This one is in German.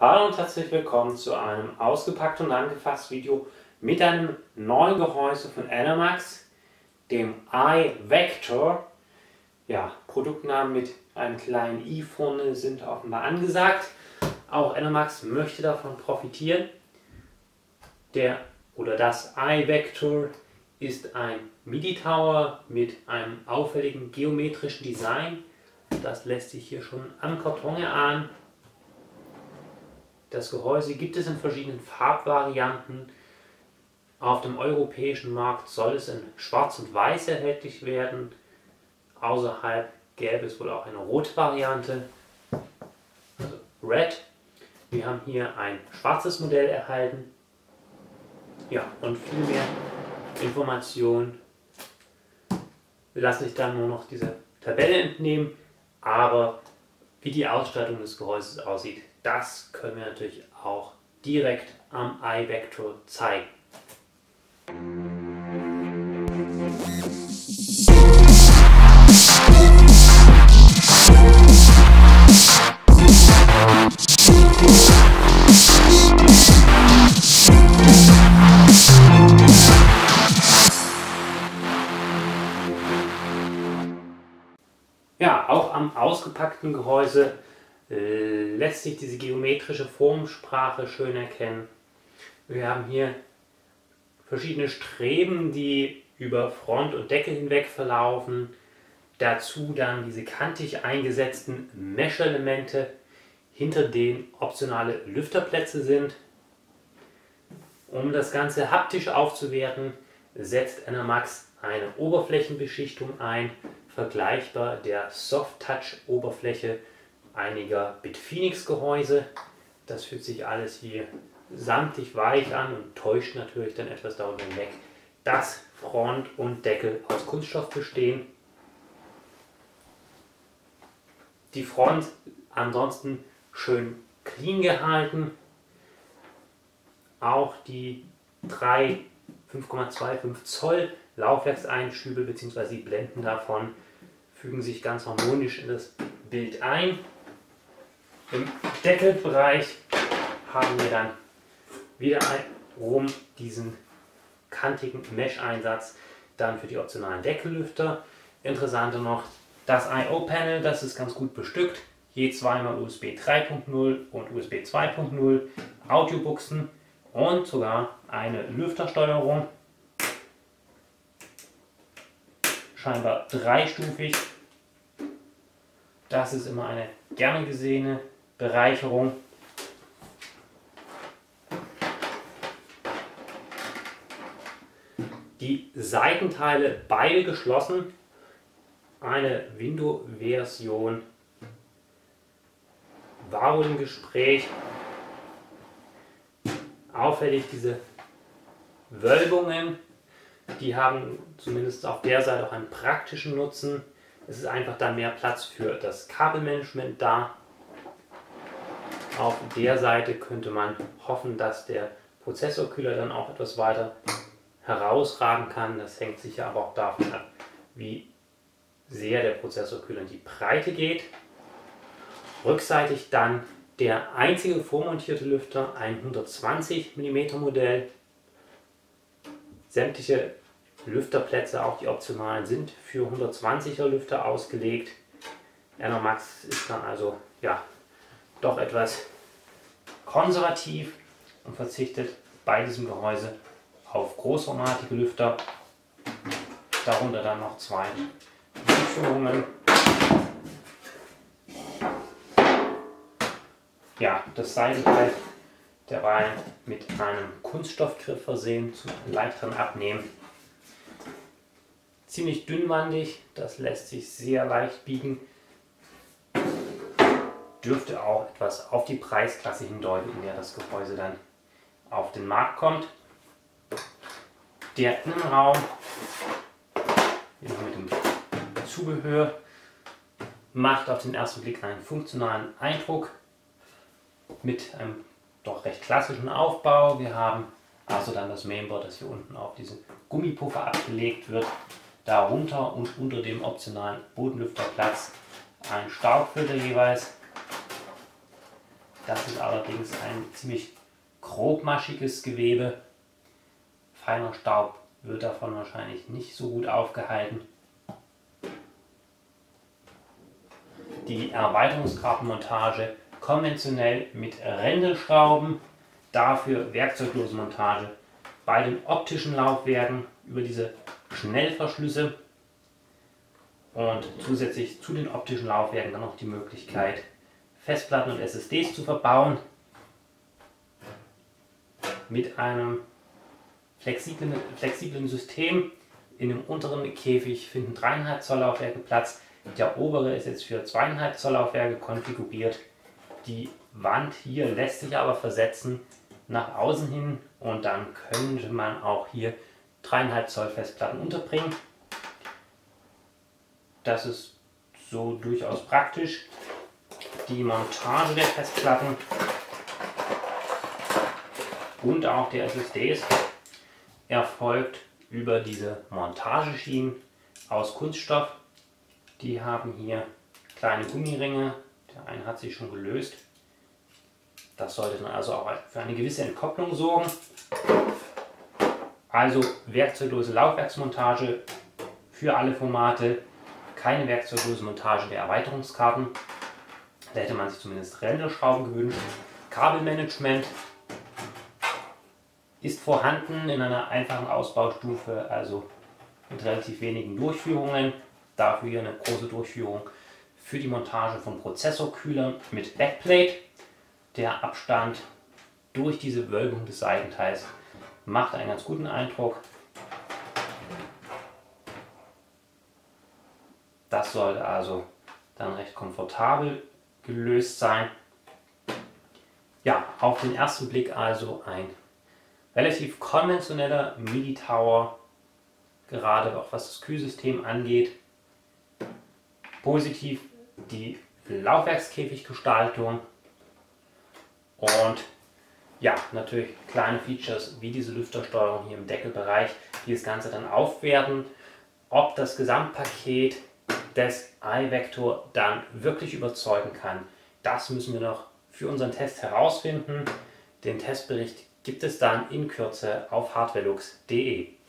Hallo und herzlich willkommen zu einem ausgepackt und angefasst Video mit einem neuen Gehäuse von Enermax, dem iVector. Ja, Produktnamen mit einem kleinen i vorne sind offenbar angesagt. Auch Enermax möchte davon profitieren. Der oder das iVector ist ein MIDI-Tower mit einem auffälligen geometrischen Design. Das lässt sich hier schon am Karton erahnen. Das Gehäuse gibt es in verschiedenen Farbvarianten. Auf dem europäischen Markt soll es in Schwarz und Weiß erhältlich werden. Außerhalb gäbe es wohl auch eine rote Variante, also Red. Wir haben hier ein schwarzes Modell erhalten. Ja, und viel mehr Informationen lasse ich dann nur noch diese Tabelle entnehmen. Aber wie die Ausstattung des Gehäuses aussieht, das können wir natürlich auch direkt am iVector zeigen. Ja, auch am ausgepackten Gehäuse lässt sich diese geometrische Formsprache schön erkennen. Wir haben hier verschiedene Streben, die über Front und Deckel hinweg verlaufen. Dazu dann diese kantig eingesetzten Mesh-Elemente, hinter denen optionale Lüfterplätze sind. Um das Ganze haptisch aufzuwerten, setzt Enermax eine Oberflächenbeschichtung ein, vergleichbar der Soft-Touch-Oberfläche einiger Bitphoenix-Gehäuse. Das fühlt sich alles hier samtig weich an und täuscht natürlich dann etwas darüber hinweg, dass Front und Deckel aus Kunststoff bestehen. Die Front ansonsten schön clean gehalten. Auch die drei 5,25 Zoll Laufwerkseinschübe bzw. die Blenden davon fügen sich ganz harmonisch in das Bild ein. Im Deckelbereich haben wir dann wieder rum diesen kantigen Mesh-Einsatz dann für die optionalen Deckellüfter. Interessanter noch das I.O.-Panel, das ist ganz gut bestückt. Je zweimal USB 3.0 und USB 2.0, Audiobuchsen und sogar eine Lüftersteuerung. Scheinbar dreistufig. Das ist immer eine gerne gesehene Bereicherung. Die Seitenteile beide geschlossen. Eine Window-Version war wohl im Gespräch. Auffällig diese Wölbungen, die haben zumindest auf der Seite auch einen praktischen Nutzen. Es ist einfach dann mehr Platz für das Kabelmanagement da. Auf der Seite könnte man hoffen, dass der Prozessorkühler dann auch etwas weiter herausragen kann. Das hängt sicher aber auch davon ab, wie sehr der Prozessorkühler in die Breite geht. Rückseitig dann der einzige vormontierte Lüfter, ein 120 mm Modell. Sämtliche Lüfterplätze, auch die optionalen, sind für 120er Lüfter ausgelegt. Enermax ist dann also ja, doch etwas konservativ und verzichtet bei diesem Gehäuse auf großformatige Lüfter. Darunter dann noch zwei Führungen. Ja, das Seitenteil der war mit einem Kunststoffgriff versehen zum leichteren Abnehmen. Ziemlich dünnwandig, das lässt sich sehr leicht biegen dürfte auch etwas auf die Preisklasse hindeuten, in der das Gehäuse dann auf den Markt kommt. Der Innenraum mit dem Zubehör macht auf den ersten Blick einen funktionalen Eindruck mit einem doch recht klassischen Aufbau. Wir haben also dann das Mainboard, das hier unten auf diesen Gummipuffer abgelegt wird. Darunter und unter dem optionalen Bodenlüfterplatz ein Staubfilter jeweils Das ist allerdings ein ziemlich grobmaschiges Gewebe. Feiner Staub wird davon wahrscheinlich nicht so gut aufgehalten. Die Erweiterungskartenmontage konventionell mit Rändelschrauben, dafür werkzeuglose Montage bei den optischen Laufwerken über diese Schnellverschlüsse und zusätzlich zu den optischen Laufwerken dann noch die Möglichkeit Festplatten und SSDs zu verbauen mit einem flexiblen, flexiblen System. In dem unteren Käfig finden 3,5 Zoll Laufwerke Platz. Der obere ist jetzt für 2,5 Zoll Laufwerke konfiguriert. Die Wand hier lässt sich aber versetzen nach außen hin und dann könnte man auch hier 3,5 Zoll Festplatten unterbringen. Das ist so durchaus praktisch. Die Montage der Festplatten und auch der SSDs erfolgt über diese Montageschienen aus Kunststoff. Die haben hier kleine Gummiringe. Der eine hat sich schon gelöst. Das sollte dann also auch für eine gewisse Entkopplung sorgen. Also werkzeuglose Laufwerksmontage für alle Formate, keine werkzeuglose Montage der Erweiterungskarten. Da hätte man sich zumindest Ränderschrauben gewünscht. Kabelmanagement ist vorhanden in einer einfachen Ausbaustufe, also mit relativ wenigen Durchführungen. Dafür hier eine große Durchführung für die Montage von Prozessorkühlern mit Backplate. Der Abstand durch diese Wölbung des Seitenteils macht einen ganz guten Eindruck. Das sollte also dann recht komfortabel gelöst sein. Ja, auf den ersten Blick also ein relativ konventioneller MIDI-Tower, gerade auch was das Kühlsystem angeht. Positiv die Laufwerkskäfiggestaltung und ja, natürlich kleine Features wie diese Lüftersteuerung hier im Deckelbereich, die das Ganze dann aufwerten. Ob das Gesamtpaket des iVector dann wirklich überzeugen kann, das müssen wir noch für unseren Test herausfinden. Den Testbericht gibt es dann in Kürze auf hardwarelux.de.